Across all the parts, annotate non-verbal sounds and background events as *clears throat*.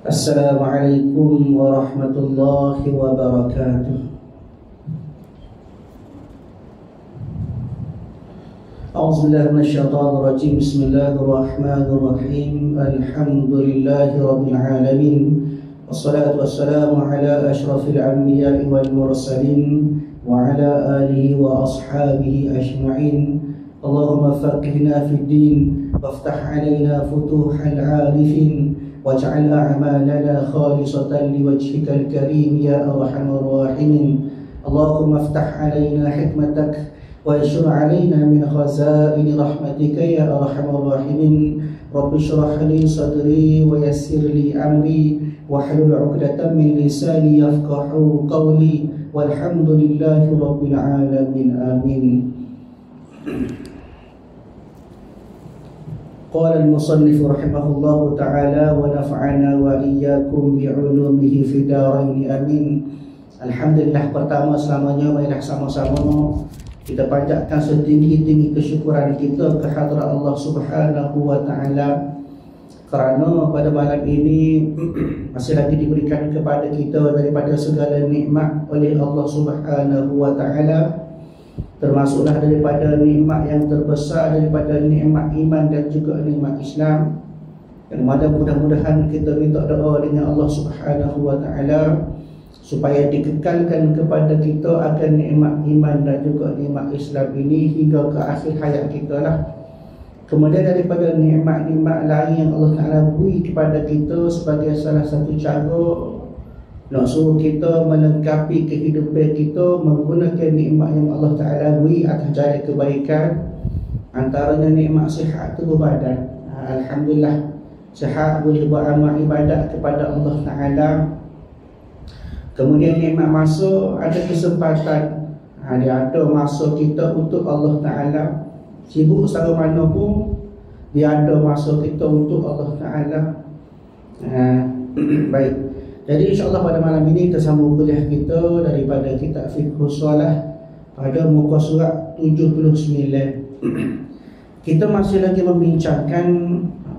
السلام عليكم ورحمة الله وبركاته. أعوذ بالله من الشيطان الرجيم. بسم الله الرحمن الرحيم. الحمد لله رب العالمين. والصلاة والسلام على أشرف الأنبياء والمرسلين وعلى آله وأصحابه أجمعين. اللهم فقهنا في الدين وافتح علينا فتوح العارفين. واجعل أعمالنا خالصة لوجهك الكريم يا أرحم الراحمين. اللهم افتح علينا حكمتك ويشر علينا من خزائن رحمتك يا أرحم الراحمين. رب اشرح لي صدري ويسر لي أمري. واحلل عقدة من لساني يفقه قولي. والحمد لله رب العالمين. آمين. قال المصنف رحمه الله تعالى ونفعنا وإياكم بعلومه في دارين أمين Alhamdulillah pertama selamanya marilah sama-sama kita panjatkan setinggi-tinggi kesyukuran kita ke hadrat Allah Subhanahu wa taala kerana pada malam ini *clears throat* masih lagi diberikan kepada kita daripada segala nikmat oleh Allah Subhanahu wa taala termasuklah daripada nikmat yang terbesar daripada nikmat iman dan juga nikmat Islam yang mana mudah-mudahan kita minta doa dengan Allah Subhanahu wa taala supaya dikekalkan kepada kita akan nikmat iman dan juga nikmat Islam ini hingga ke akhir hayat kita lah. Kemudian daripada nikmat-nikmat lain yang Allah Ta'ala beri kepada kita sebagai salah satu cara nak suruh kita melengkapi kehidupan kita menggunakan nikmat yang Allah Ta'ala beri atas jalan kebaikan antaranya nikmat sihat tubuh badan. Alhamdulillah sihat boleh buat amal ibadat kepada Allah Ta'ala. Kemudian nikmat masa ada kesempatan. Ha, Dia ada masa kita untuk Allah Ta'ala. Sibuk secara mana pun Dia ada masa kita untuk Allah Ta'ala. Ha, *clears throat* Baik Jadi insyaAllah pada malam ini kita sambung kuliah kita Daripada kitab Fiqh Salah Pada muka surat 79 *clears throat* Kita masih lagi membincangkan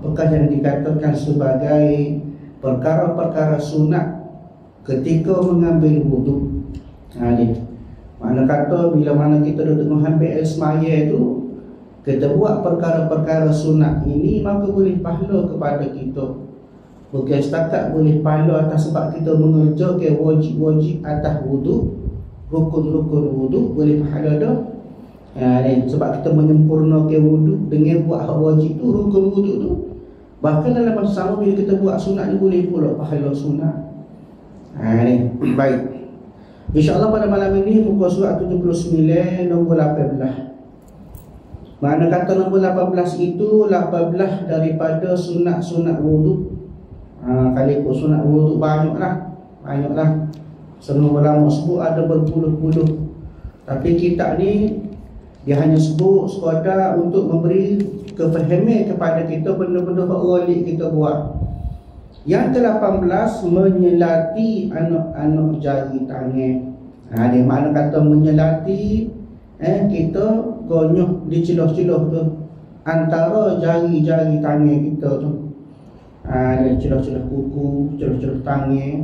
Apakah yang dikatakan sebagai Perkara-perkara sunat ketika mengambil wuduk ha, ni. Mana kata bila mana kita dah tengah ambil air semaya tu Kita buat perkara-perkara sunat ini Maka boleh pahala kepada kita Bukan setakat boleh pahala atas sebab kita mengerjakan wajib-wajib atas wuduk Rukun-rukun wuduk boleh pahala dah ha. Sebab kita menyempurnakan wuduk dengan buat hak wajib tu Rukun wuduk tu Bahkan dalam masa sama bila kita buat sunat ni boleh pula pahala sunat Ha ni, *clears throat* baik. Insya-Allah pada malam ini muka surat 79 nombor 18. Mana kata nombor 18 itu 18 daripada sunat-sunat wuduk. Ha kali ikut sunat wuduk banyaklah. Banyaklah. Semua ulama sebut ada berpuluh-puluh. Tapi kitab ni dia hanya sebut sekadar untuk memberi kefahaman kepada kita benda-benda yang kita buat. Yang ke-18 menyelati anak-anak jari tangan. Ha dia mana kata menyelati eh kita gonyok di celah-celah tu antara jari-jari tangan kita tu. Ha dia celah-celah kuku, celah-celah tangan.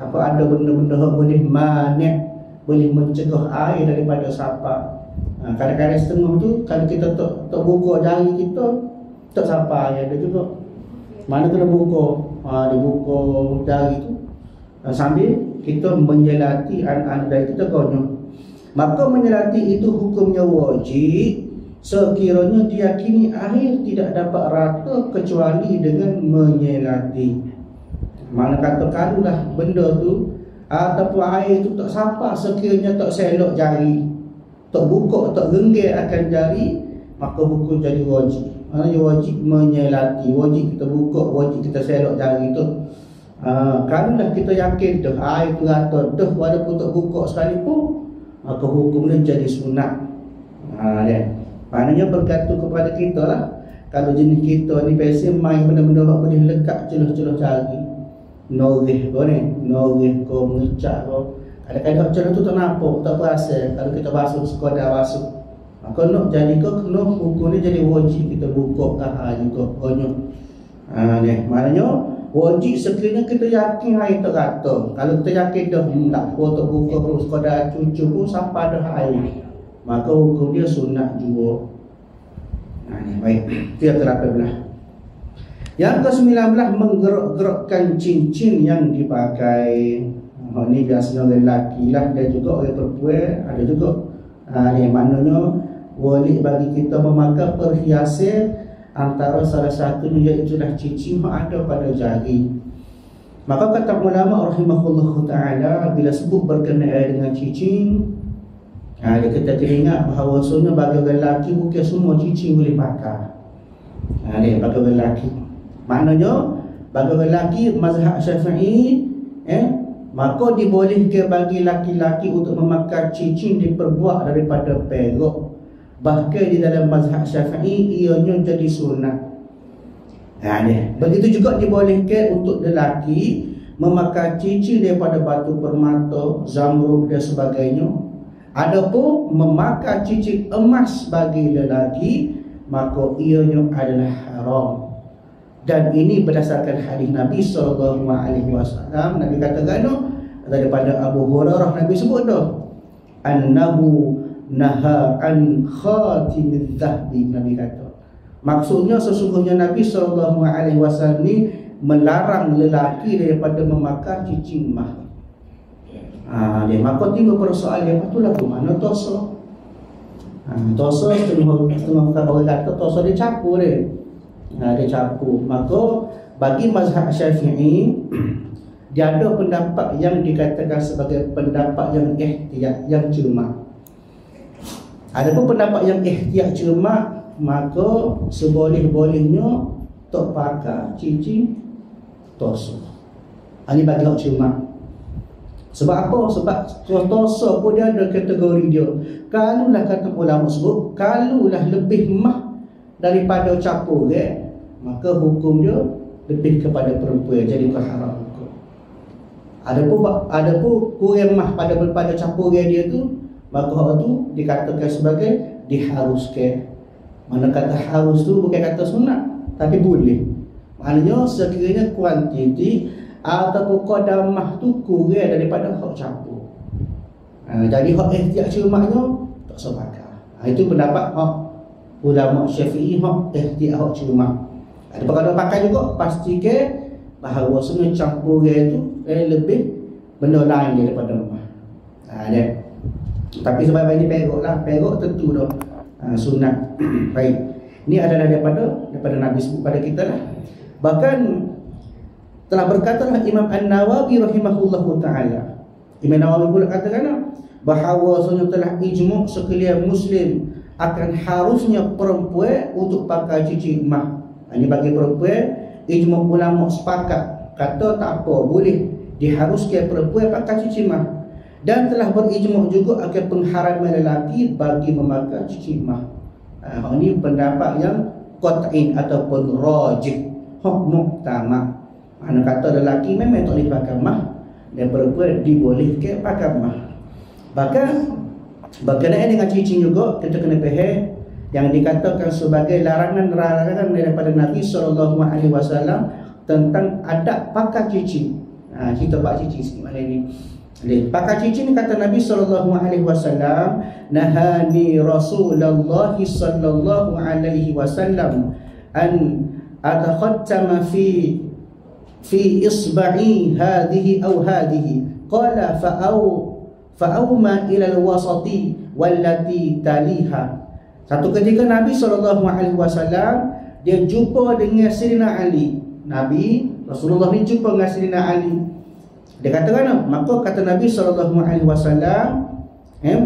Apa ada benda-benda yang boleh manik, boleh mencegah air daripada sapa. Ha, kadang-kadang setengah tu kalau kita tak tak buka jari kita tak sapa air ada juga. Mana kena buka ha, dia buka jari tu ha, sambil kita menjelati anak-anak dari kita konyol maka menjelati itu hukumnya wajib sekiranya diyakini air tidak dapat rata kecuali dengan menyelati. Mana kata kalulah benda tu ataupun air tu tak sampai sekiranya tak selok jari tak buka tak genggir akan jari maka hukum jadi wajib. Maknanya wajib menyelati Wajib kita buka, wajib kita selok jari tu. Uh, Kalau kita yakin dah air tu rata Dah walaupun tak buka sekalipun Maka hukum ni jadi sunat. Uh, ya. Maknanya bergantung kepada kita lah Kalau jenis kita ni biasa main benda-benda Yang boleh lekat celah-celah jari Norih kau ni Norih kau, mengecak kau Kadang-kadang celah tu tak nampak, tak berasa Kalau kita basuh, sekadar basuh Maka nak jadi kau kena hukum ni jadi wajib kita buka kaha juga banyak. Ha ni, maknanya wajib sekiranya kita yakin air teratur. Kalau kita yakin dah hmm, tak untuk buka pun sekadar cucu pun sampai ada air. Maka hukum dia sunat juga. Ha ni, baik. *clears throat* Itu yang ke-18. Yang ke-19 menggerak-gerakkan cincin yang dipakai. Ha ni biasanya orang lelaki lah, dia juga orang perempuan, ada juga. Ha ni maknanya boleh bagi kita memakai perhiasan antara salah satunya iaitu lah cincin yang ada pada jari. Maka kata ulama rahimahullah taala bila sebut berkenaan dengan cincin Ha, dia kata teringat bahawa sebenarnya bagi orang lelaki bukan semua cincin boleh pakai. Ha, ni bagi orang lelaki. Maknanya bagi orang lelaki mazhab Syafi'i eh maka dibolehkan bagi laki-laki untuk memakai cincin diperbuat daripada perak Bahkan di dalam mazhab syafi'i Ianya jadi sunat ha, ni. Begitu juga dibolehkan untuk lelaki Memakai cincin daripada batu permata Zamrud dan sebagainya Adapun memakai cincin emas bagi lelaki Maka ianya adalah haram dan ini berdasarkan hadis Nabi sallallahu alaihi wasallam Nabi kata gano daripada Abu Hurairah Nabi sebut dah annahu naha an khatimiz zahabi Nabi kata. Maksudnya sesungguhnya Nabi sallallahu alaihi wasallam ni melarang lelaki daripada memakai cincin emas. Ah, dia maka timbul persoalan apa tu lah mana dosa? Ha, dosa setengah setengah orang kata dosa dia capu dia. Ha, dia capu. Maka bagi mazhab Syafi'i *clears throat* dia ada pendapat yang dikatakan sebagai pendapat yang ihtiyat yang cermat. Ada pun pendapat yang ihtiyat cermat Maka seboleh-bolehnya Tok pakar cincin Tosa Ini bagi hak cermat Sebab apa? Sebab tosa pun dia ada kategori dia. Kalulah kata ulama sebut Kalulah lebih mah Daripada capur eh, Maka hukum dia Lebih kepada perempuan Jadi keharam hukum. Ada pun ada pun kurang mah pada pada capur dia tu maka hak tu dikatakan sebagai diharuskan. Mana kata harus tu bukan kata sunat tapi boleh. Maknanya sekiranya kuantiti ataupun qadamah tu kurang daripada hak campur. Ha, jadi hak ihtiyat cermaknya tak sepakat ha, itu pendapat hak ulama syafi'i hak ihtiyat hak cermak. Ada perkara pakai juga pastikan bahawa semua campur itu eh, lebih benda lain daripada rumah. Ha, dia tapi sebab ini perok lah. Perok tentu dah uh, Sunat. *coughs* Baik. Ini adalah daripada Daripada Nabi sebut pada kita lah. Bahkan Telah berkata lah Imam An-Nawawi Rahimahullah Ta'ala Imam Nawawi pula katakan Bahawa Sebenarnya telah ijmuk Sekalian Muslim Akan harusnya perempuan Untuk pakai cincin emas Ini bagi perempuan Ijmuk ulama sepakat Kata tak apa Boleh Diharuskan perempuan pakai cincin emas dan telah berijmuk juga akan pengharaman lelaki bagi memakai cincin emas. Ha, ini pendapat yang qat'in ataupun rajih, hak muhtamad. Mana kata lelaki memang tak boleh pakai emas dan perempuan dibolehkan pakai emas. Bahkan berkenaan dengan cincin juga kita kena faham yang dikatakan sebagai larangan-larangan daripada Nabi wasallam tentang adab pakai cincin. Ha, kita pakai cincin sikit mana ini. Pakai cincin kata Nabi sallallahu alaihi wasallam, nahani Rasulullah sallallahu alaihi wasallam an atakhattama fi fi isba'i hadhihi aw hadhihi. Qala fa'au fa'auma ila al-wasati wallati taliha. Satu ketika Nabi sallallahu alaihi wasallam dia jumpa dengan Sayyidina Ali. Nabi Rasulullah ni jumpa dengan Sayyidina Ali. Dia kata kan maka kata Nabi sallallahu alaihi wasallam eh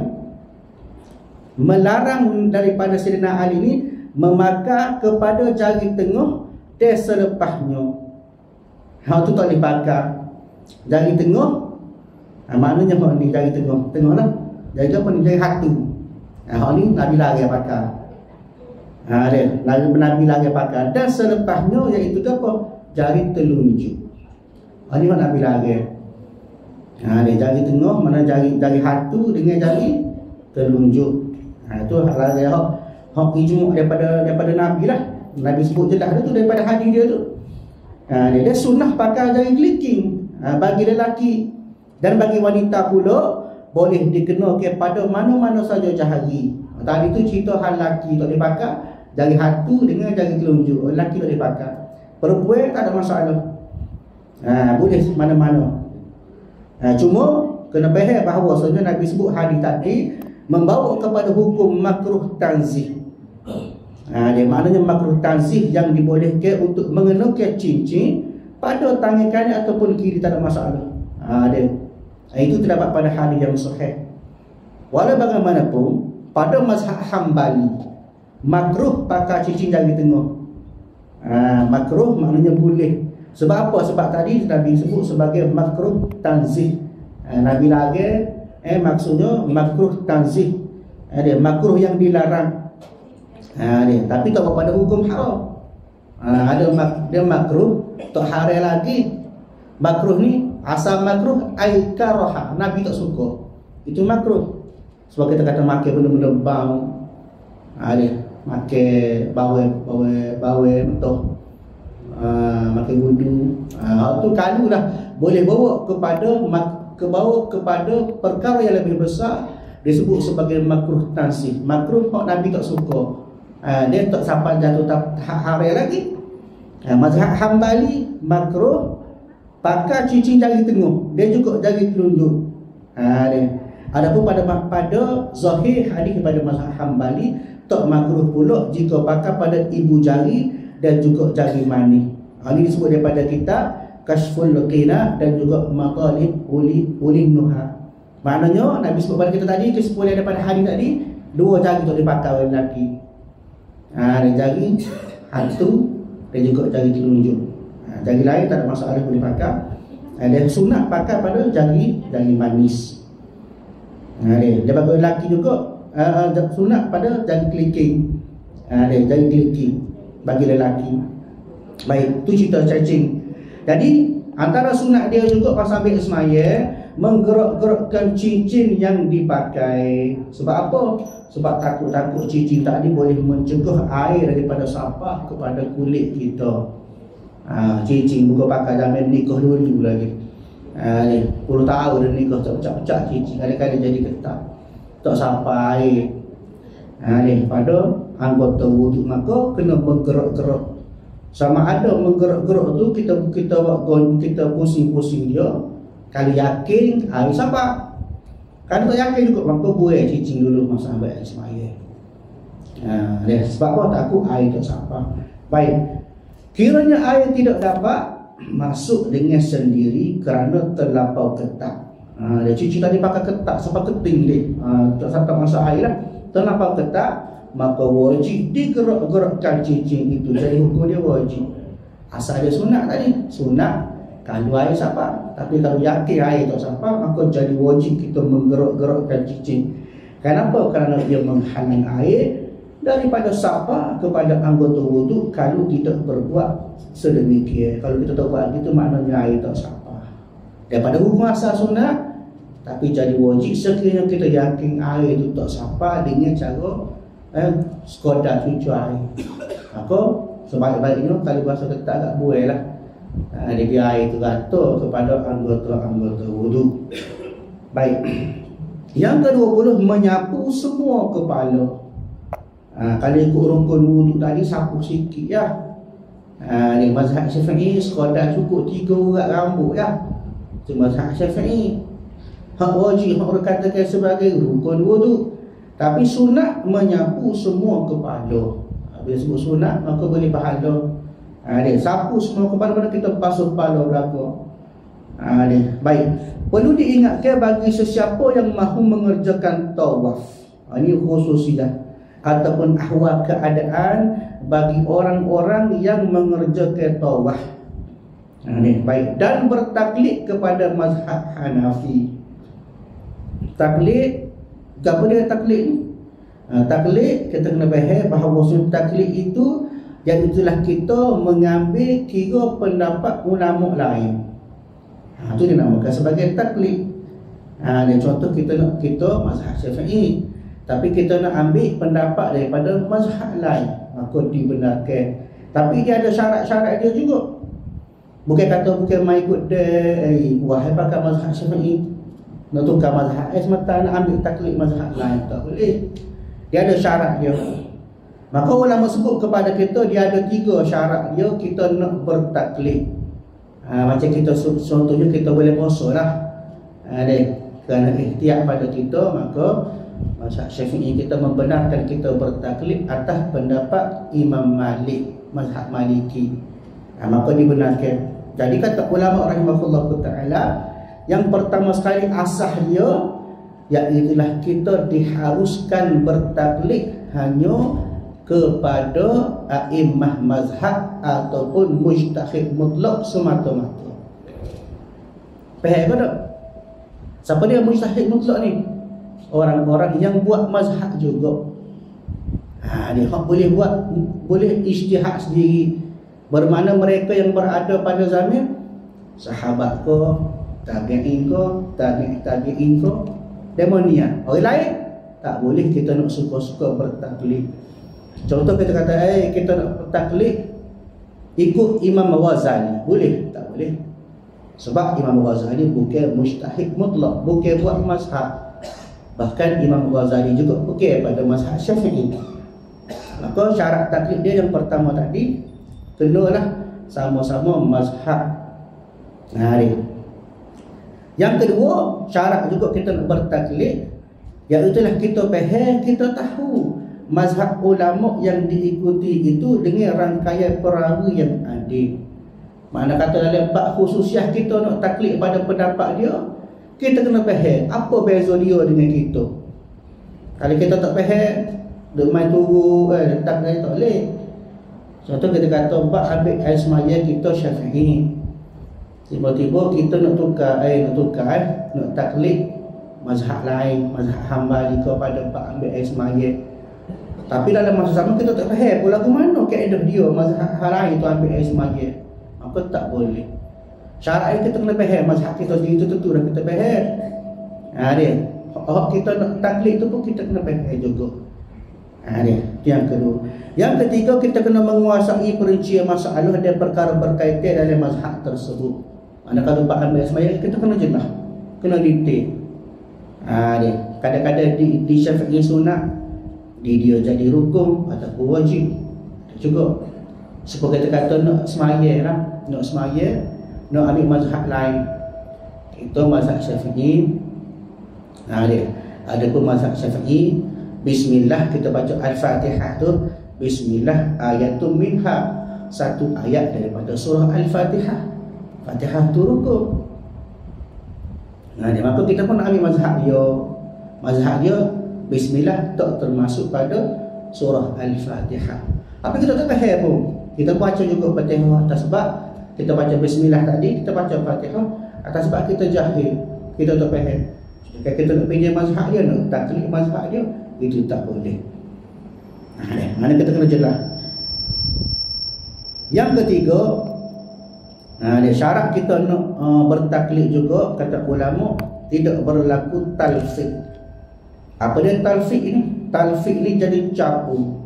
melarang daripada Sayyidina Ali ini memakai kepada jari tengah dan selepasnya. Ha tu tak dipakai. Jari tengah ha, maknanya apa ni jari tengah? Tengah lah. Jari apa ni? Jari hatu. Ha ni Nabi lari pakai. Ha dia, Nabi Nabi lari pakai dan selepasnya iaitu apa? Jari telunjuk. Ha ni Nabi lari. Ha, dia jari tengah mana jari jari hatu dengan jari telunjuk. Ha itu hal yang hak hak ijmu daripada daripada Nabi lah. Nabi sebut jelas tu daripada hadis dia tu. Ha, dia, dia sunnah pakai jari kelingking ha, bagi lelaki dan bagi wanita pula boleh dikenakan kepada mana-mana saja jari. Tadi tu cerita hal lelaki tak boleh pakai jari hatu dengan jari telunjuk. Lelaki tak boleh pakai. Perempuan tak ada masalah. Ha, boleh mana-mana. Ha, cuma kena faham bahawa sebenarnya Nabi sebut hadis tadi membawa kepada hukum makruh tanzih. Ha, dia maknanya makruh tanzih yang dibolehkan untuk mengenakan cincin pada tangan kanan ataupun kiri tak ada masalah. Ha, dia. Ha, itu terdapat pada hadis yang sahih. Walau bagaimanapun pada mazhab Hambali makruh pakai cincin jari tengah. Ha, makruh maknanya boleh. Sebab apa? Sebab tadi Nabi sebut sebagai makruh tanzih. Ha, Nabi lagi eh maksudnya makruh tanzih. Ha, dia makruh yang dilarang. Ha dia, tapi tak pada hukum haram. Ha, ada mak, dia makruh, tak haram lagi. Makruh ni asal makruh ai karaha. Nabi tak suka. Itu makruh. Sebab kita kata makan benda-benda bau. Ha dia, makan bau bau bau betul. Ha, makan wudu. Ha tu kalau dah boleh bawa kepada ke bawa kepada perkara yang lebih besar disebut sebagai makruh tansih. Makruh kok Nabi tak suka. Ha, dia tak sampai jatuh tak hari lagi. Ha, mazhab Hambali makruh pakai cincin jari tengah. Dia juga jari telunjuk. Ha, dia. Adapun pada pada zahir hadis kepada mazhab Hambali tak makruh pula jika pakai pada ibu jari dan juga jari mani. Ha, ini disebut daripada kita Kashful Luqina dan juga Matalib Uli Uli Nuha. Maknanya Nabi sebut pada kita tadi kesimpulan daripada hadis tadi dua jari tu dipakai oleh lelaki ha, Dia jari hantu Dan juga jari telunjuk. Ha, Jari lain tak ada masalah boleh pakai. Ha, Dia sunat pakai pada jari Jari manis. Ha, dia, dia bagi lelaki juga uh, Sunat pada jari kelingking ha, Dia jari kelingking Bagi lelaki. Baik, tu cerita cacing Jadi antara sunat dia juga pasal ambil semaya menggerak-gerakkan cincin yang dipakai. Sebab apa? Sebab takut-takut cincin tadi boleh mencegah air daripada sampah kepada kulit kita. Ha, cincin buka pakai zaman nikah dulu lagi. Ha, ni, puluh tahun dah nikah pecah-pecah cincin. Kadang-kadang jadi ketat. Tak sampai Ha, ni, pada anggota wuduk maka kena bergerak-gerak sama ada menggerak-gerak tu kita kita buat kita pusing-pusing dia kalau yakin, ah siapa? Kalau tak yakin juga mampu buat cicing dulu masa ambil air semaya. Ha, sebab apa takut air tak siapa. Baik. Kiranya air tidak dapat *clears throat* masuk dengan sendiri kerana terlampau ketat. Ha, dia cici tadi pakai ketat sampai keting dia. Ha, tak sampai masa air lah. Terlampau ketat, maka wajib digerak-gerakkan cicing itu. Jadi hukum dia wajib. Asal dia sunat tadi. Sunat kalau air siapa? Tapi kalau yakin air tak siapa, maka jadi wajib kita menggerak-gerakkan cicing. Kenapa? Kerana dia menghalang air daripada siapa kepada anggota wudhu kalau tidak berbuat sedemikian. Kalau kita tak buat itu maknanya air tak siapa. Daripada hukum asal sunat, tapi jadi wajib sekiranya kita yakin air itu tak siapa dengan cara eh, sekadar cuci air. Maka sebaik-baiknya kalau bahasa kita agak buai lah ha, dia air itu gatul kepada anggota-anggota wudu. Baik. Yang kedua puluh menyapu semua kepala. Ha, kalau ikut rukun wudu tadi sapu sikit ya. Ha, ni mazhab Syafi'i sekadar cukup tiga urat rambut ya. Itu mazhab Syafi'i. Hak wajib hak dikatakan sebagai rukun wudu. Tapi sunat menyapu semua kepala. Bila sebut sunat maka boleh pahala Ha, dia sapu semua kepala pada kita basuh kepala belakang. Ha, dia. Baik. Perlu diingatkan bagi sesiapa yang mahu mengerjakan tawaf. Ha, ini khususiah ataupun ahwal keadaan bagi orang-orang yang mengerjakan tawaf. Ha, ini. Baik. Dan bertaklid kepada mazhab Hanafi. Taklid apa dia taklid ni? Ha, taklid kita kena faham bahawa taklid itu yang itulah kita mengambil kira pendapat ulama lain. Ha, itu dinamakan sebagai taklid. Ha, dan contoh kita nak kita mazhab syafi'i. Tapi kita nak ambil pendapat daripada mazhab lain. Maka dibenarkan. Tapi dia ada syarat-syarat dia juga. Bukan kata bukan mai ikut dia eh, Wahai pakai mazhab syafi'i Nak tukar mazhab Eh semata nak ambil taklid mazhab lain Tak boleh. Dia ada syarat dia. Maka ulama sebut kepada kita Dia ada tiga syarat dia Kita nak bertaklid. Ha, Macam kita contohnya kita boleh puasa lah. Ha, dia, Kerana ikhtiar pada kita Maka Mazhab syafi'i kita membenarkan kita bertaklid Atas pendapat Imam Malik Mazhab Maliki. Ha, Maka dibenarkan. Jadi kata ulama rahimahullah taala yang pertama sekali asah dia iaitu kita diharuskan bertaklid hanya kepada a'immah mazhab ataupun mujtahid mutlak semata-mata. Faham ke tak? Siapa dia mujtahid mutlak ni? Orang-orang yang buat mazhab juga. Ha, dia boleh buat boleh ijtihad sendiri Bermana mereka yang berada pada zaman Sahabat ko Tabi'in ko Tabi'in tabi ko Demonia. Orang lain Tak boleh kita nak suka-suka bertaklid. Contoh kita kata Eh kita nak bertaklid Ikut Imam Ghazali. Boleh? Tak boleh. Sebab Imam Ghazali bukan mustahik mutlak Bukan buat mazhab. Bahkan Imam Ghazali juga bukan pada mazhab syafi'i. Maka syarat taklid dia yang pertama tadi kenalah sama-sama mazhab hari yang kedua syarat juga kita nak bertaklid iaitu lah kita faham kita tahu mazhab ulama yang diikuti itu dengan rangkaian perawi yang adil. Mana kata dalam bab khususiah kita nak taklid pada pendapat dia kita kena faham apa beza dia dengan kita? Kalau kita tak faham duk main tunggu eh tak boleh. Contoh kita kata Bak ambil air semaya kita syafi'i Tiba-tiba kita nak tukar air Nak tukar eh, Nak taklid Mazhab lain Mazhab hamba kepada Bak ambil air semaya Tapi dalam masa sama kita tak faham Pula ke mana keadaan dia Mazhab hal lain tu ambil air semaya Maka tak boleh. Syarat kita kena faham Mazhab kita sendiri tu tentu dah kita faham. Ha dia. Oh kita nak taklid tu pun kita kena faham juga. Ha dia. Yang kedua. Yang ketiga kita kena menguasai perincian masalah dan perkara berkaitan dalam mazhab tersebut. Mana kalau Pak ambil semaya kita kena jelas. Kena detail. Ha dia. Kadang-kadang di, di Syafi'i sunat di dia jadi rukun ataupun wajib. Juga sebab kita kata nak semaya lah, nak semaya, nak ambil mazhab lain. Itu mazhab Syafi'i. Ha dia. Adapun mazhab Syafi'i Bismillah kita baca Al-Fatihah tu Bismillah ayatum minha Satu ayat daripada surah Al-Fatihah Fatihah tu rukun Nah, maka kita pun ambil mazhab dia. Mazhab dia Bismillah tak termasuk pada surah Al-Fatihah Tapi kita tak faham pun? Kita baca juga Fatihah atas sebab Kita baca Bismillah tadi Kita baca Fatihah Atas sebab kita jahil. Kita tak faham. Jika kita nak pinjam mazhab dia Nak taklid mazhab dia Itu tak boleh. Mana kita kena jelas? Yang ketiga Dia syarat kita nak uh, bertaklid juga kata ulama tidak berlaku talfik. Apa dia talfik ini? Talfik ni jadi capu.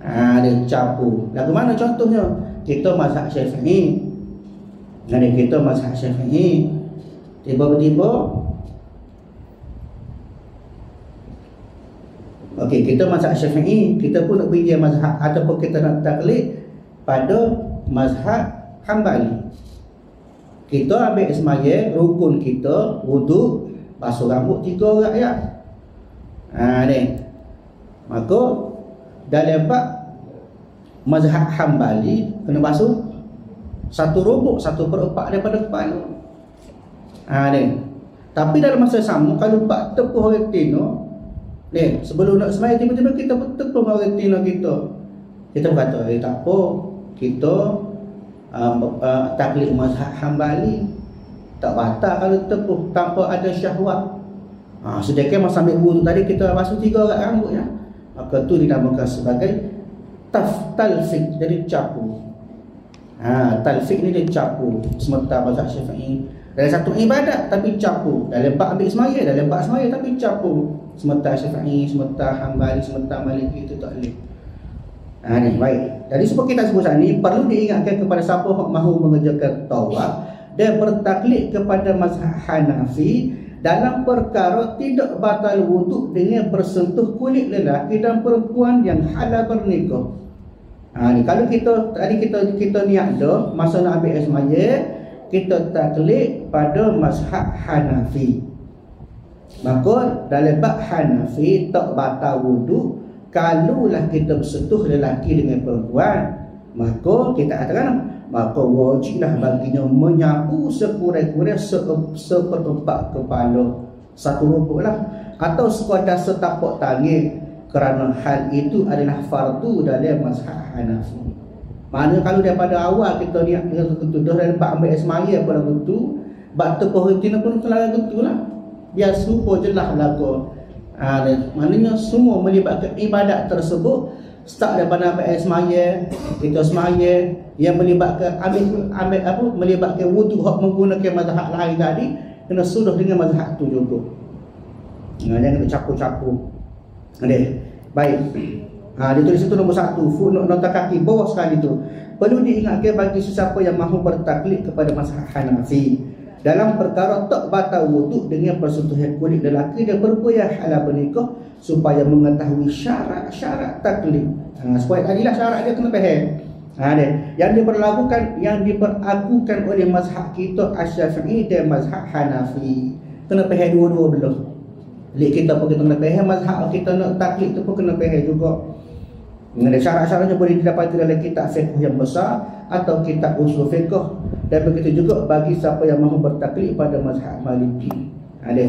Ha, dia capu. Lagu mana contohnya? Kita mazhab Syafi'i. Jadi kita mazhab Syafi'i. Tiba-tiba Okey, kita mazhab Syafi'i, kita pun nak pergi mazhab ataupun kita nak taklid pada mazhab Hambali. Kita ambil semaya rukun kita wuduk basuh rambut tiga orang ya. Ha ni. Maka dalam bab mazhab Hambali kena basuh satu rubuk, satu perempat daripada kepala. Ha ni. Tapi dalam masa sama kalau bab tepuh retino Ni, sebelum nak semai tiba-tiba kita betul orang retina kita. Kita berkata, eh tak apa, kita uh, uh, taklid mazhab Hambali tak batal kalau tepuh tanpa ada syahwat. Ha, sedangkan masa ambil wuduk tadi kita basuh tiga orang rambut ya. Maka tu dinamakan sebagai taf talfik jadi capu. Ha, talfik ni dia capu semata mazhab Syafi'i. Dalam satu ibadat tapi capu. Dalam bab ambil semaya, dalam bab semaya tapi capu semata syafi'i, semata hambali, semata maliki itu tak boleh. Ha ni baik. Jadi sebab kita sebut ni perlu diingatkan kepada siapa yang mahu mengerjakan tawaf dan bertaklid kepada mazhab Hanafi dalam perkara tidak batal wuduk dengan bersentuh kulit lelaki dan perempuan yang halal bernikah. Ha ni kalau kita tadi kita kita niat dah masa nak ambil semaya kita taklid pada mazhab Hanafi. Maka dalam bab Hanafi tak batal wuduk Kalulah kita bersentuh lelaki dengan perempuan Maka kita katakan Maka wajiblah baginya menyapu sekurang-kurang se seperempat kepala Satu rumput lah Atau sekadar setapak tangan Kerana hal itu adalah fardu dalam mazhab Hanafi. Mana kalau daripada awal kita niat dengan tentu Dah dalam bab ambil esmaya pada tentu Bab terpohenti pun telah tentu lah. Biar serupa jelas lagu ha, maknanya semua melibatkan ibadat tersebut start daripada ambil air semaya kita semaya yang melibatkan ambil ambil apa melibatkan wudu hak menggunakan mazhab lain tadi kena sudah dengan mazhab tu juga. Ha, jangan kena capu-capu. Ada baik. Ha, dia tulis itu nombor satu footnote nota kaki bawah sekali tu. Perlu diingatkan bagi sesiapa yang mahu bertaklid kepada mazhab Hanafi dalam perkara tak batal wuduk dengan persentuhan kulit lelaki dan yang halal bernikah supaya mengetahui syarat-syarat taklid. Ha, supaya tadilah syarat dia kena faham. Ha, dia. Yang diperlakukan yang diperagukan oleh mazhab kita Asy-Syafi'i dan mazhab Hanafi. Kena faham dua-dua belah. Lek kita pun kita kena faham mazhab kita nak taklid tu pun kena faham juga. Mengenai syarat-syaratnya boleh didapati dalam kitab fiqh yang besar atau kitab usul fiqh dan begitu juga bagi siapa yang mahu bertaklid pada mazhab Maliki. Ada.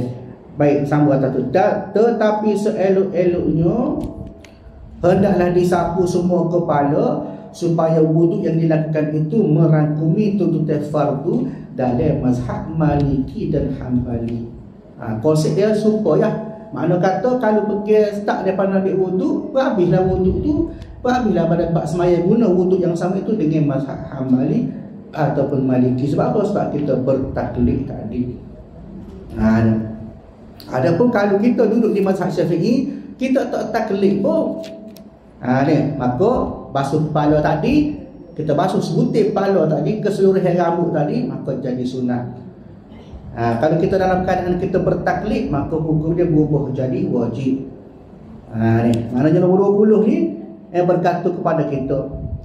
Baik, sambung atas tu. Tetapi seelok-eloknya hendaklah disapu semua kepala supaya wuduk yang dilakukan itu merangkumi tuntutan fardu dalam mazhab Maliki dan Hambali. Ha, konsep dia supaya ya. Mana kata kalau pergi start daripada ambil wuduk, habislah wuduk tu, habislah pada bab semaya guna wuduk yang sama itu dengan mazhab Hambali ataupun maliki. Sebab apa? Sebab kita bertaklid tadi. Ha adapun kalau kita duduk di mazhab syafi'i kita tak taklid pun. Ha ni. Maka basuh kepala tadi kita basuh sebutir kepala tadi keseluruhan rambut tadi maka jadi sunat. Ha, kalau kita dalam keadaan kita bertaklid maka hukum dia berubah jadi wajib. Ha ni. Maknanya nombor 20 ni yang berkata kepada kita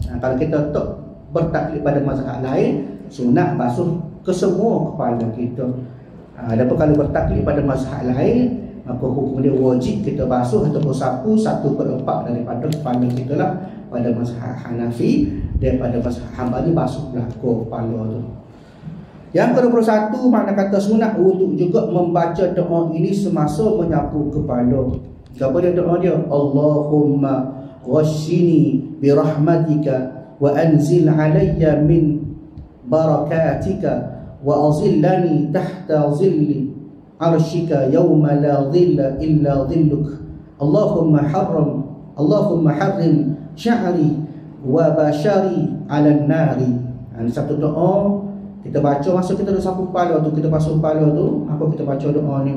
ha, kalau kita tak bertaklid pada mazhab lain sunat basuh ke semua kepala kita ha, adapun kalau bertaklid pada mazhab lain maka hukum dia wajib kita basuh atau sapu satu per empat daripada kepala kita lah pada mazhab Hanafi daripada mazhab Hambali basuh belakang kepala tu yang ke-21 makna kata sunat wuduk juga membaca doa ini semasa menyapu kepala. Apa dia doa dia? Allahumma ghashini bi rahmatika وأنزل علي من بركاتك وأظلني تحت ظل عرشك يوم لا ظل إلا ظلك اللهم حرم اللهم حرم شعري وبشري على النار Ini satu doa kita baca masa kita dah sapu kepala tu kita basuh kepala tu apa kita baca doa ni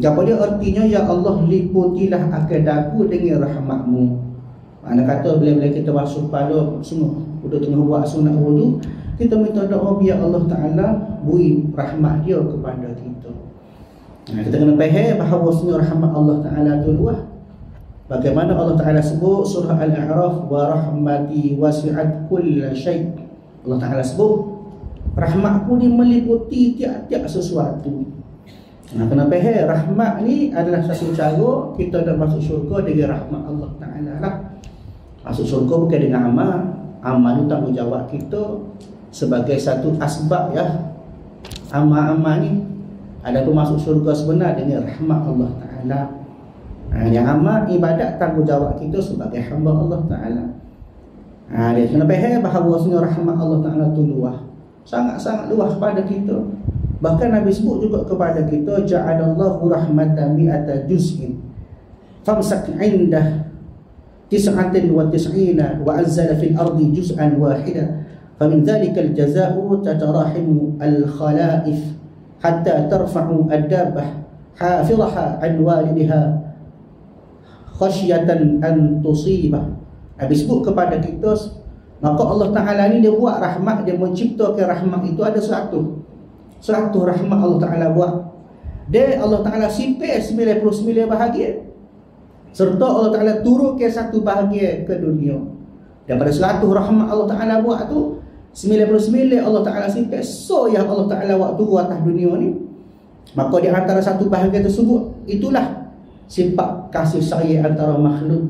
apa dia artinya ya Allah liputilah akadaku dengan rahmatmu anda kata bila-bila kita basuh kepala semua Udah tengah buat sunat wudu Kita minta doa biar Allah Ta'ala Bui rahmat dia kepada kita. Nah, Kita kena faham bahawa sebenarnya rahmat Allah Ta'ala itu luah Bagaimana Allah Ta'ala sebut surah Al-A'raf Wa rahmati wasi'at kulla syait Allah Ta'ala sebut Rahmatku ni meliputi tiap-tiap sesuatu. Nah, kena faham rahmat ni adalah satu cara kita dah masuk syurga dengan rahmat Allah Ta'ala lah. Masuk syurga bukan dengan amal. Amal itu tanggungjawab kita Sebagai satu asbab ya. Amal-amal ni. Ada pun masuk syurga sebenar dengan rahmat Allah Ta'ala. Ha, Yang amal ibadat tanggungjawab kita sebagai hamba Allah Ta'ala. Ha, Dia kena faham bahawa sebenarnya rahmat Allah Ta'ala itu luah Sangat-sangat luah pada kita. Bahkan Nabi sebut juga kepada kita Ja'adallahu rahmatan mi'ata juz'in Famsak indah تسعة وتسعين وأنزل في الأرض جزءا واحدا فمن ذلك الجزاء تتراحم الخلائف حتى ترفع الدابة حافظها عن والدها خشية أن تصيبه Habis sebut kepada kita Maka Allah Ta'ala ni dia buat rahmat Dia menciptakan rahmat itu ada satu Satu rahmat Allah Ta'ala buat Dia Allah Ta'ala simpan 99 bahagia Serta Allah Ta'ala turunkan satu bahagia ke dunia. Daripada satu rahmat Allah Ta'ala buat tu 99 Allah Ta'ala simpan So yang Allah Ta'ala waktu atas dunia ni Maka di antara satu bahagia tersebut Itulah Simpak kasih sayang antara makhluk.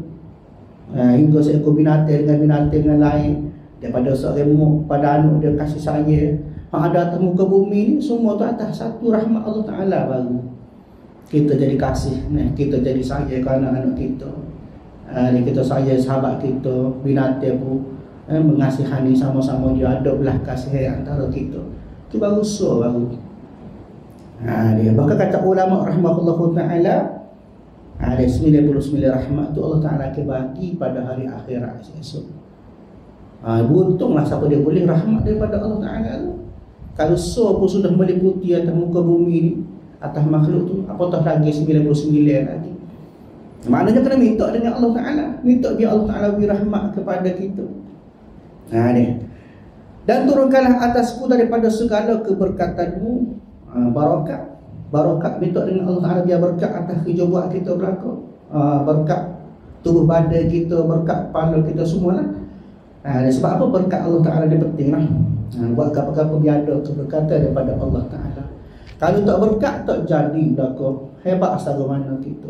Ha, Hingga seekor binatang dengan binatang yang lain. Daripada seorang remuk pada anak dia kasih sayang. Yang ada atas muka bumi ni Semua tu atas satu rahmat Allah Ta'ala baru Kita jadi kasih ni. Kita jadi sayang ke anak-anak kita. Ha, Kita sayang sahabat kita Binatang pun eh, mengasihani sama-sama dia ada belah kasih antara kita. Itu baru so baru. Ha, dia. Bahkan kata ulama rahmatullah ta'ala ada ha, 99 rahmat tu Allah Ta'ala ke bagi pada hari akhirat esok. Ha, beruntunglah siapa dia boleh rahmat daripada Allah Ta'ala tu. Kalau so pun sudah meliputi atas muka bumi ni atas makhluk tu apatah lagi 99 lagi maknanya kena minta dengan Allah Ta'ala minta biar Allah Ta'ala beri rahmat kepada kita Ha ni. Dan turunkanlah atasku daripada segala keberkatanmu ha, barakat. Barakat minta dengan Allah Taala biar berkat atas kerja buat kita berlaku. Ha, berkat tubuh badan kita, berkat kepala kita semualah. Ha, sebab apa berkat Allah Taala dia pentinglah. Ha, buat apa-apa biar ada keberkatan daripada Allah Taala. Kalau tak berkat tak jadi berlaku. Hebat asal mana kita.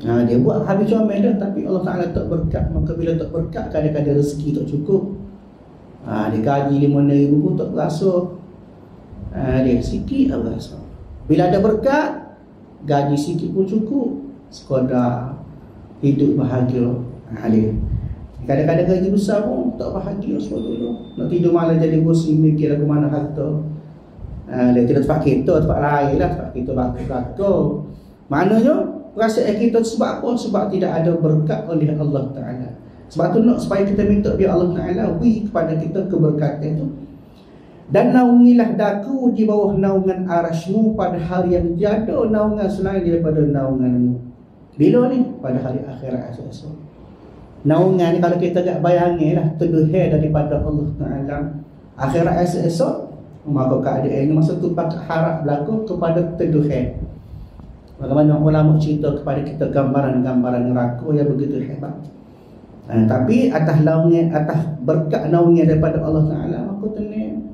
Ha, dia buat habis comel dah tapi Allah Ta'ala tak berkat. Maka bila tak berkat kadang-kadang rezeki tak cukup. Ha, Dia gaji lima ribu pun tak berasa. Ha, Dia sikit tak berasa. Bila ada berkat Gaji sikit pun cukup. Sekadar hidup bahagia. Ha, dia. Kadang-kadang gaji besar pun tak bahagia sebab tu Nak tidur malam jadi bosi mikir ke mana harta ha, Dia tidak tempat kita, tempat lain lah Tempat kita bakar-bakar Maknanya perasaan kita sebab apa? Sebab tidak ada berkat oleh Allah Ta'ala. Sebab tu nak supaya kita minta biar Allah Ta'ala Beri kepada kita keberkatan itu Dan naungilah daku di bawah naungan arasmu Pada hari yang tiada naungan selain daripada naunganmu. Bila ni? Pada hari akhirat esok Naungan ni kalau kita tak bayangin lah Teduhai daripada Allah Ta'ala. Akhirat esok Maka keadaan ini masa tu harap berlaku kepada teduhai Bagaimana ulama cerita kepada kita gambaran-gambaran neraka yang begitu hebat. Ha, tapi atas naungan, atas berkat naungan daripada Allah Ta'ala, maka tenang.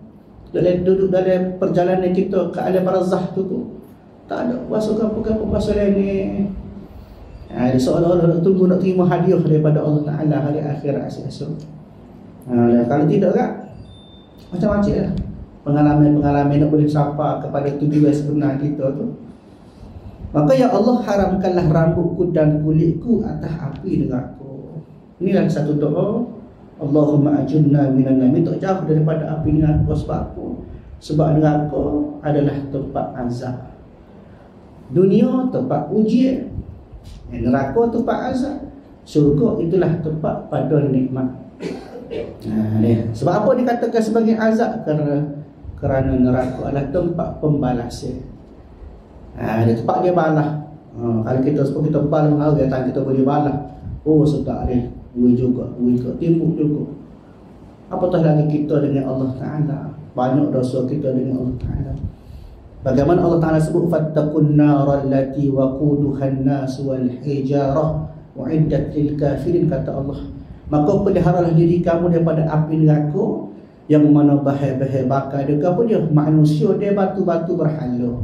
Dalam duduk dalam perjalanan kita ke alam barzah tu tu. Tak ada puasa apa-apa puasa lain ni. Ha, seolah-olah tunggu nak terima hadiah daripada Allah Ta'ala hari akhir esok. Ha, kalau tidak kan, macam-macam lah. Pengalaman-pengalaman nak boleh sapa kepada tujuan sebenar kita tu. Maka ya Allah haramkanlah rambutku dan kulitku atas api neraka. Inilah satu doa. Allahumma ajunna minan nar. Minta jauh daripada api neraka sebab apa? Sebab neraka adalah tempat azab. Dunia tempat ujian. Neraka tempat azab. Syurga itulah tempat pada nikmat. Nah. Sebab apa dikatakan sebagai azab? Kerana kerana neraka adalah tempat pembalasan. Ha, dia tempat dia balah. Ha, kalau kita sebut kita balah dengan orang kita boleh balah. Oh sedap dia. Bui juga, bui juga, timbuk juga. Apatah lagi kita dengan Allah Ta'ala. Banyak dosa kita dengan Allah Ta'ala. Bagaimana Allah Ta'ala sebut Fattakun nara allati waquduhan nas wal hijarah Wa'iddat lil kafirin kata Allah Maka peliharalah diri kamu daripada api neraka Yang mana bahaya-bahaya bakar dia apa dia Manusia dia batu-batu berhala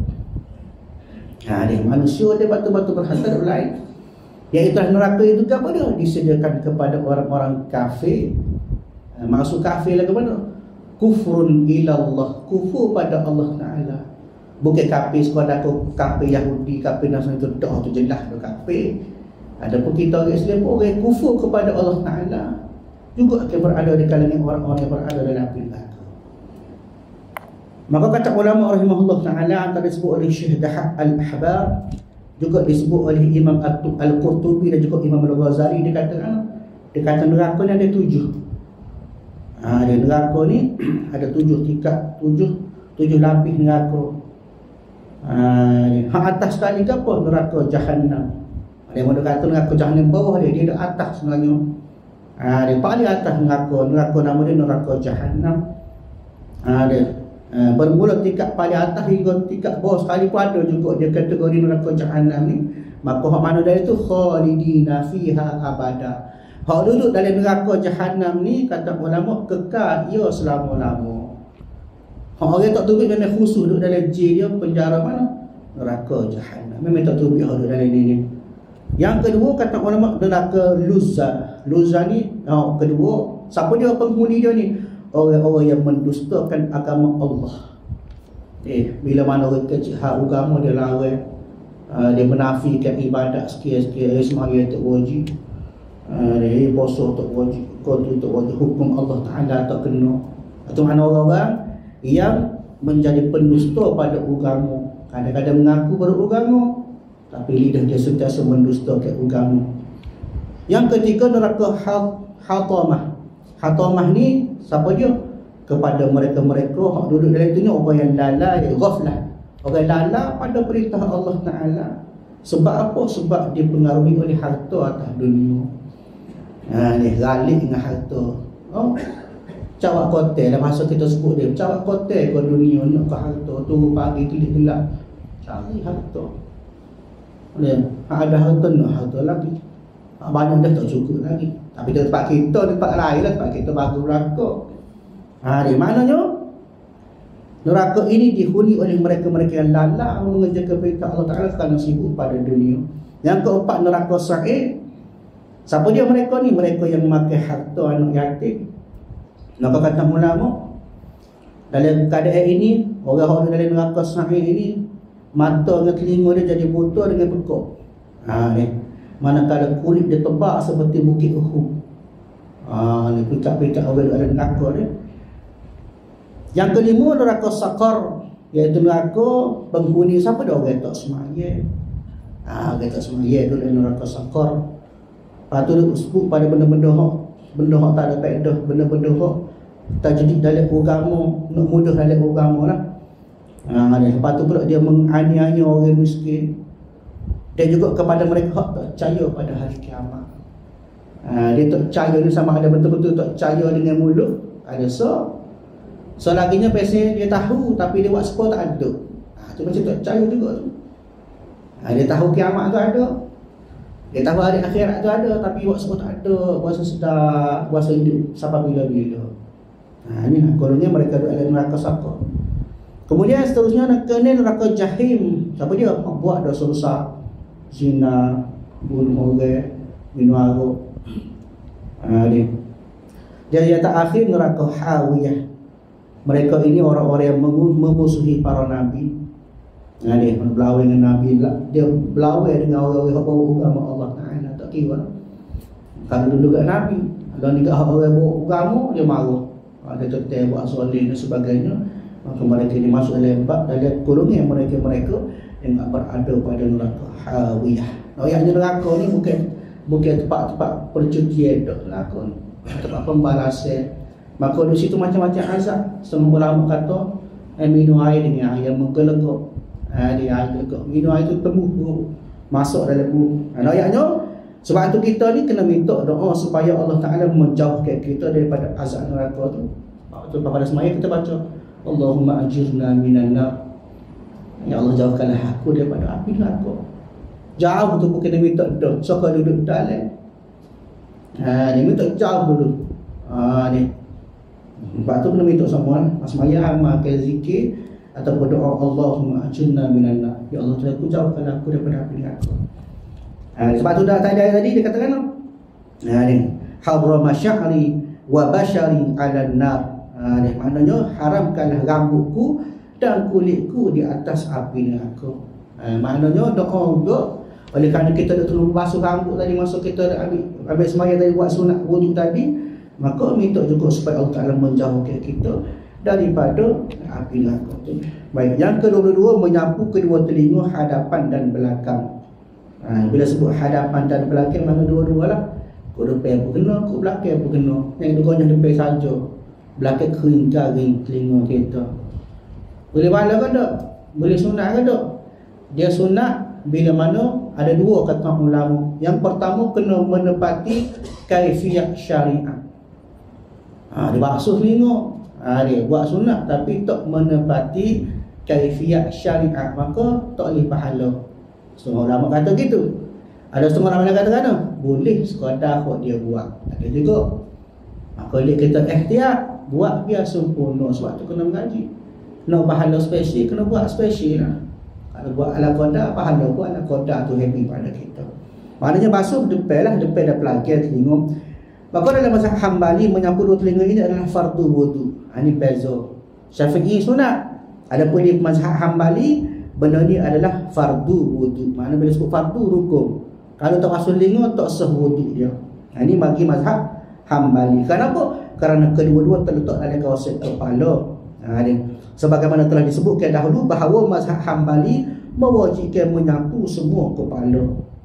Ha, dia manusia dia batu-batu berhasad lain. Iaitu neraka itu ke apa dia? Disediakan kepada orang-orang kafir. Ha, maksud kafir lah kepada? Kufrun ilallah. Kufur pada Allah Ta'ala. Bukan kafir sekadar kafir Yahudi, kafir Nasrani itu. Dah tu jelas tu kafir. Ada pun kita orang Islam orang kufur kepada Allah Ta'ala. Juga akan berada di kalangan orang-orang yang berada dalam api Maka kata ulama rahimahullah taala antara disebut oleh Syekh Dahab Al-Ahbar juga disebut oleh Imam Al-Qurtubi dan juga Imam Al-Ghazali dia kata ah, dia kata neraka ni ada tujuh. Ha, dia neraka ni *clears throat* ada tujuh tingkat, tujuh tujuh lapis neraka. Ha, hak atas sekali ke apa neraka. Ada yang kata neraka jahannam bawah dia, dia ada atas sebenarnya. Ha, dia paling atas neraka, neraka nama dia neraka jahanam. Ha, dia ha, bermula tingkat paling atas hingga tingkat bawah sekali pun ada juga dia kategori neraka jahanam ni. Maka hak mana dari tu khalidina fiha abada. Hak duduk dalam neraka jahanam ni kata ulama kekal ia selama-lama. Hak orang tak tubik memang khusus duduk dalam jail dia penjara mana? Neraka jahanam. Memang tak tubik duduk dalam ni ni. Yang kedua kata ulama neraka luzza. Luzza ni oh, kedua siapa dia penghuni dia ni? Orang-orang yang mendustakan agama Allah. Eh, bila mana orang kecil hak agama dia larang. Uh, dia menafikan ibadat sikit-sikit eh, tak wajib. Uh, dia puasa tak wajib. Kau tu wajib hukum Allah Taala tak kena. Atau mana orang-orang yang menjadi pendusta pada agama. Kadang-kadang mengaku beragama, tapi lidah dia sentiasa mendustakan agama. Yang ketiga neraka hatamah. Hatamah ni siapa dia? Kepada mereka-mereka hak duduk dalam itu orang yang lalai, ghaflah. Orang lalai pada perintah Allah Taala. Sebab apa? Sebab dia pengaruhi oleh harta atas dunia. Ha ni galik dengan harta. Oh. Cawak kotel lah masa kita sebut dia. Cawak kotel ke dunia nak ke harta tu pagi tu gelap. Cari harta. Ada harta nak harta lagi. Banyak dah tak cukup lagi. Tapi tempat kita tempat lain lah tempat kita baru neraka. Ha di mananya? Neraka ini dihuni oleh mereka-mereka yang lalai mengerjakan perintah Allah Taala kerana sibuk pada dunia. Yang keempat neraka sa'id. Siapa dia mereka ni? Mereka yang memakai harta anak yatim. Maka kata ulama dalam keadaan ini orang-orang dalam neraka sa'id ini mata dengan telinga dia jadi buta dengan bekok. Ha ni. Manakala kulit dia tebak seperti bukit Uhud. Ha ni picak-picak orang dalam neraka ni. Yang kelima neraka sakar iaitu neraka penghuni siapa dia orang tak semaya. Ha orang tak semaya tu neraka sakar. Lepas tu sebut pada benda-benda hak benda hak tak ada faedah, benda-benda hak tak jadi dalam agama, nak mudah dalam agama lah. Ha, lepas tu pula dia menganiaya orang miskin Dan juga kepada mereka hak tak percaya pada hari kiamat. Ha, Dia tak percaya ni sama ada betul-betul tak percaya dengan mulut Ada so So laginya biasanya dia tahu tapi dia buat sepuluh tak ada. Ha, Tu macam tak percaya juga tu. Ha, Dia tahu kiamat tu ada. Dia tahu hari akhirat tu ada Tapi buat sepuluh tak ada. Puasa sedar Puasa hidup sampai bila-bila. Ha, ini lah, kononnya mereka ada dalam neraka sakar Kemudian seterusnya nak kena neraka jahim. Siapa dia? Buat dosa besar. Orang, minum arak. Ha, dia. Dan yang tak akhir neraka hawiyah. Mereka ini orang-orang yang memusuhi para nabi. Ha, dia berlawan dengan nabi. Dia berlawan dengan orang-orang yang agama Allah Ta'ala. Tak kira. Kalau dulu kat nabi. Kalau ni kat orang agama, dia marah. Ada tetap buat dan sebagainya maka mereka ini masuk dalam bab dalam golongan mereka-mereka yang berada pada neraka hawiyah. Yang neraka ni bukan bukan tempat-tempat percutian dok neraka ni. Tempat pembalasan. Maka di situ macam-macam azab. Semua ulama kata eh, minum air dengan air yang menggelegok. Ha, dia air gelegok. Minum air itu temu masuk dalam buku. Nah, ayatnya sebab itu kita ni kena minta doa supaya Allah Taala menjauhkan kita daripada azab neraka tu. Waktu pada semaya kita baca Allahumma ajirna minan nar. Ya Allah jauhkanlah aku daripada api neraka. Jauh tu bukan dia minta dah. Kau duduk dalam. Ha, dia minta jauh dulu. Ha, ni. Sebab tu kena minta semua. Mas maya amalkan zikir. Ataupun doa Allahumma ajirna minan nar. Ya Allah aku jauhkanlah aku daripada api neraka. Ha, sebab tu dah tadi tadi dia katakan. Ha, ni. Harrama syahri wa bashari ala nar ha, ni maknanya haramkanlah rambutku dan kulitku di atas api neraka ha, maknanya doa juga oleh kerana kita dah tolong basuh rambut tadi masa kita ambil ambil semaya tadi buat sunat wuduk tadi maka minta juga supaya Allah Taala menjauhkan kita daripada api neraka tu. Baik, yang kedua-dua menyapu kedua telinga hadapan dan belakang. Ha, bila sebut hadapan dan belakang mana dua-dua lah. Kau depan pun kena, kau belakang pun kena. Yang kedua yang depan saja belakang kering garing telinga kita boleh bala ke tak boleh sunat ke tak dia sunat bila mana ada dua kata ulama. Yang pertama kena menepati kaifiat syariat. Ha, dia basuh telinga. Ha, dia buat sunat tapi tak menepati kaifiat syariat. Maka tak boleh pahala. Setengah ulama kata gitu. Ada setengah ulama yang kata kata boleh sekadar kok dia buat. Ada juga. Maka dia kata ikhtiar buat biar sempurna sebab tu kena mengaji. Nak pahala spesial kena buat spesial lah. Kalau buat ala kodak, pahala buat ala kodak tu happy pada kita. Maknanya basuh depan lah, depan dah pelagian telinga. Maka dalam masa hambali menyapu dua telinga ini adalah fardu wudu. Ha, ini bezo. Syafi'i sunat. Ada pun di mazhab hambali, benda ni adalah fardu wudu. Mana bila sebut fardu rukun. Kalau tak basuh telinga, tak sah wudu dia. Ha, ini bagi mazhab hambali. Kenapa? Kerana kedua-dua terletak dalam kawasan kepala. Ha. Sebagaimana telah disebutkan dahulu bahawa mazhab Hambali mewajibkan menyapu semua kepala.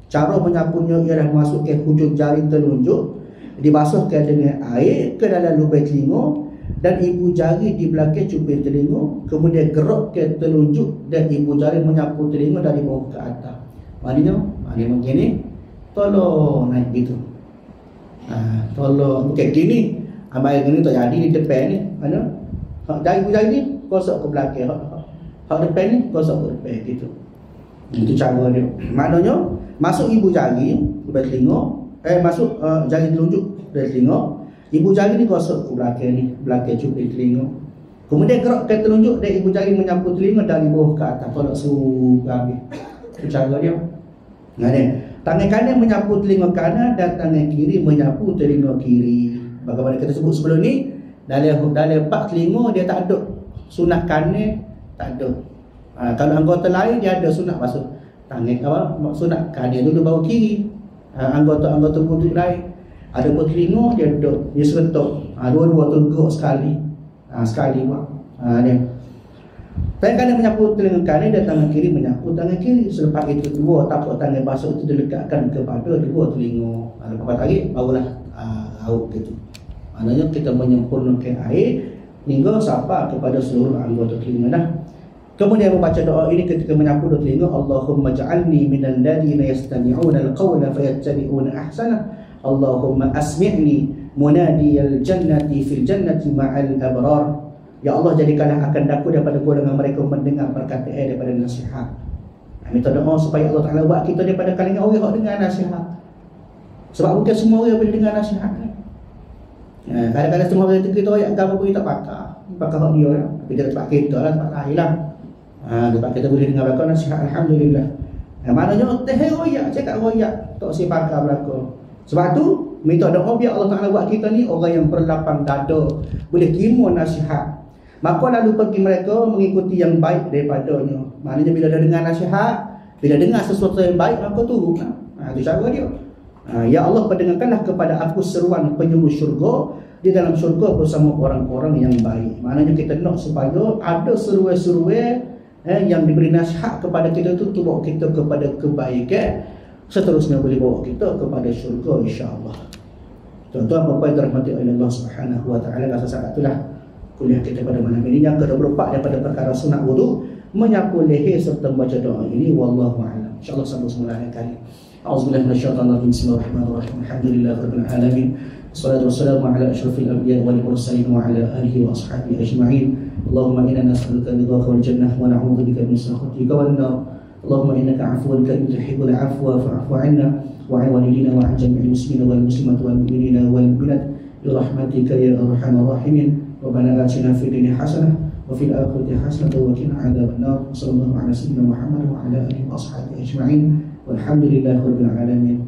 Cara menyapunya ialah masukkan hujung jari telunjuk dibasuhkan dengan air ke dalam lubang telinga dan ibu jari di belakang cuping telinga kemudian gerakkan telunjuk dan ibu jari menyapu telinga dari bawah ke atas. Maknanya, maknanya begini tolong naik gitu. Ha, tolong bukan gini. Amal gini tak jadi di depan ni. Mana? Hak jari ibu jari ni gosok ke belakang. Hak, hak, hak depan ni gosok ke depan. Gitu. Itu cara dia. Maknanya masuk ibu jari ke telinga. Eh masuk uh, jari telunjuk dari telinga. Ibu jari ni gosok ke belakang ni belakang cuping telinga. Kemudian gerakkan telunjuk dan ibu jari menyapu telinga dari bawah ke atas. Kalau suruh habis. Itu cara dia. Ni. Tangan kanan menyapu telinga kanan dan tangan kiri menyapu telinga kiri. Bagaimana kita sebut sebelum ni dalam dalam empat telinga dia tak ada sunat kanan tak ada. Ha, kalau anggota lain dia ada sunat basuh tangan apa sunat kanan dulu baru kiri. Ha, anggota-anggota wuduk lain ada pun telinga dia duduk dia serentuk. Ha, dua-dua teguk sekali. Ha, sekali buat. Ha, dia. Tangan kanan menyapu telinga kanan dan tangan kiri menyapu tangan kiri. Selepas itu dua tapak tangan basuh itu dilekatkan kepada dua telinga. Ha, lepas tarik barulah ha, hauk gitu. Maknanya kita menyempurnakan air hingga sapa kepada seluruh anggota telinga dah. Kemudian membaca doa ini ketika menyapu dua telinga, Allahumma ja'alni minal ladina yastami'una al-qawla fayattabi'una ahsana. Allahumma asmi'ni munadiyal jannati fil jannati ma'al abrar. Ya Allah jadikanlah akan daku daripada golongan mereka mendengar perkataan daripada nasihat. Minta doa supaya Allah Ta'ala buat kita daripada kalangan orang yang dengar nasihat. Sebab bukan semua orang boleh dengar nasihat. Ya, kadang-kadang semua orang kita ayat agama pun kita pakar. Pakar hak dia lah. Tapi dia tempat kita lah, tempat lain lah. Ha, tempat kita boleh dengar belakang nasihat Alhamdulillah. Ya, maknanya teh royak, cakap royak. Tak si pakar belakang. Sebab tu, minta doa biar Allah Ta'ala buat kita ni orang yang berlapang dada. Boleh terima nasihat. Maka lalu pergi mereka mengikuti yang baik daripadanya. Maknanya bila dia dengar nasihat, bila dengar sesuatu yang baik, maka tu. Ha, itu cara dia. Ha, ya Allah pendengarkanlah kepada aku seruan penyuruh syurga di dalam syurga bersama orang-orang yang baik. Maknanya kita nak supaya ada seruan-seruan eh, yang diberi nasihat kepada kita itu untuk bawa kita kepada kebaikan. Seterusnya boleh bawa kita kepada syurga insya-Allah. Tuan-tuan bapa yang dirahmati oleh Allah Subhanahu wa taala rasa sangat itulah kuliah kita pada malam ini yang ke-24 daripada perkara sunat wudu menyapu leher serta membaca doa ini wallahu a'lam. Insya-Allah sambung semula kali. أعوذ بالله من الشيطان الرجيم. بسم الله الرحمن الرحيم. الحمد لله رب العالمين. والصلاة والسلام على أشرف الأنبياء والمرسلين وعلى آله وأصحابه أجمعين. اللهم إنا نسألك رضاك والجنة ونعوذ بك من سخطك والنار. اللهم إنك عفو كريم تحب العفو فاعف عنا. وعن والدينا وعن جميع المسلمين والمسلمات والمؤمنين والمؤمنات برحمتك يا أرحم الراحمين. ربنا آتنا في الدنيا حسنة وفي الآخرة حسنة وقنا عذاب النار. وصلى الله على سيدنا محمد وعلى آله وأصحابه أجمعين. والحمد لله رب العالمين.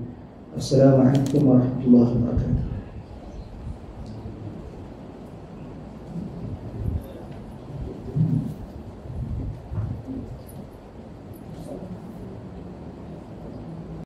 السلام عليكم ورحمة الله وبركاته.